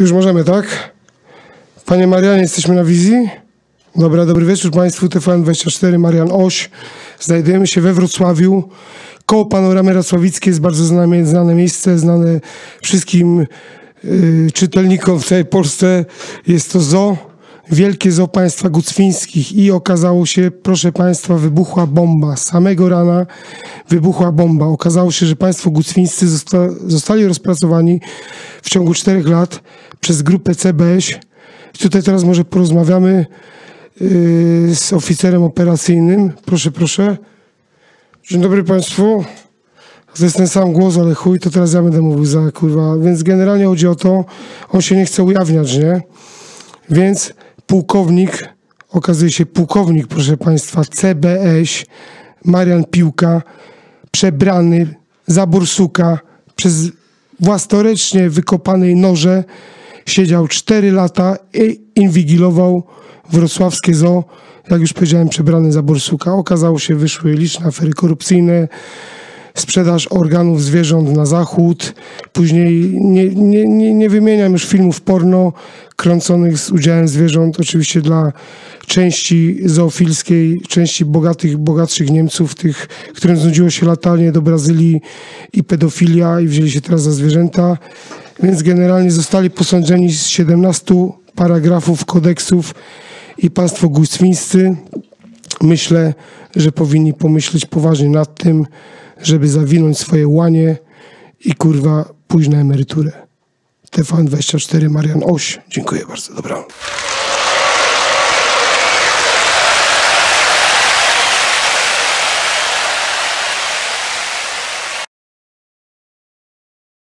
Już możemy, tak? Panie Marianie, jesteśmy na wizji? Dobra, dobry wieczór Państwu, TVN24, Marian Oś. Znajdujemy się we Wrocławiu. Koło Panoramy Racławickiej jest bardzo znane, znane miejsce, znane wszystkim y, czytelnikom w całej Polsce. Jest to zoo, wielkie zoo państwa gucwińskich i okazało się, proszę Państwa, wybuchła bomba. Samego rana wybuchła bomba. Okazało się, że państwo gucwińscy zosta, zostali rozpracowani w ciągu czterech lat przez grupę CBŚ. Tutaj teraz może porozmawiamy yy, z oficerem operacyjnym. Proszę, proszę. Dzień dobry Państwu. To jest ten sam głos, ale chuj, to teraz ja będę mówił za kurwa. Więc generalnie chodzi o to, on się nie chce ujawniać, nie? Więc pułkownik, okazuje się pułkownik, proszę Państwa, CBŚ, Marian Piłka, przebrany za bursuka przez własnoręcznie wykopanej noże, siedział 4 lata i inwigilował wrocławskie zoo, jak już powiedziałem, przebrany za borsuka. Okazało się, wyszły liczne afery korupcyjne, sprzedaż organów zwierząt na zachód. Później nie, nie, nie, nie wymieniam już filmów porno kręconych z udziałem zwierząt, oczywiście dla części zoofilskiej, części bogatych, bogatszych Niemców, tych, którym znudziło się latanie do Brazylii i pedofilia i wzięli się teraz za zwierzęta. Więc generalnie zostali posądzeni z 17 paragrafów kodeksów i państwo gucwińscy myślę, że powinni pomyśleć poważnie nad tym, żeby zawinąć swoje łanie i kurwa pójść na emeryturę. TVN24 Marian Oś. Dziękuję bardzo. Dobranoc.